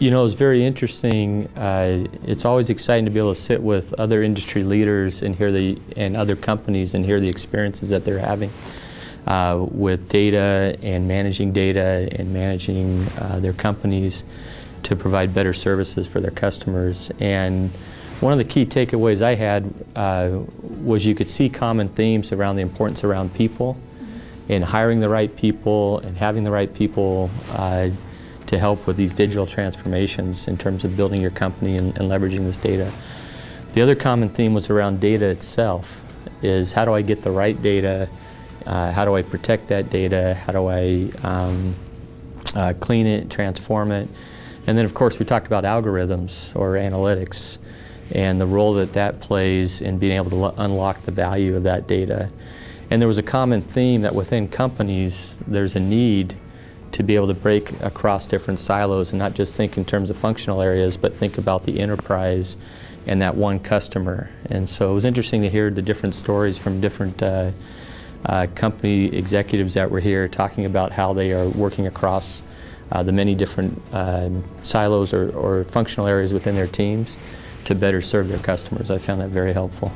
You know, it's very interesting. Uh, it's always exciting to be able to sit with other industry leaders and hear the and other companies and hear the experiences that they're having uh, with data and managing data and managing uh, their companies to provide better services for their customers. And one of the key takeaways I had uh, was you could see common themes around the importance around people and hiring the right people and having the right people uh, to help with these digital transformations in terms of building your company and, and leveraging this data. The other common theme was around data itself, is how do I get the right data, uh, how do I protect that data, how do I um, uh, clean it, transform it, and then of course we talked about algorithms or analytics and the role that that plays in being able to unlock the value of that data. And there was a common theme that within companies there's a need to be able to break across different silos and not just think in terms of functional areas, but think about the enterprise and that one customer. And so it was interesting to hear the different stories from different uh, uh, company executives that were here talking about how they are working across uh, the many different um, silos or, or functional areas within their teams to better serve their customers. I found that very helpful.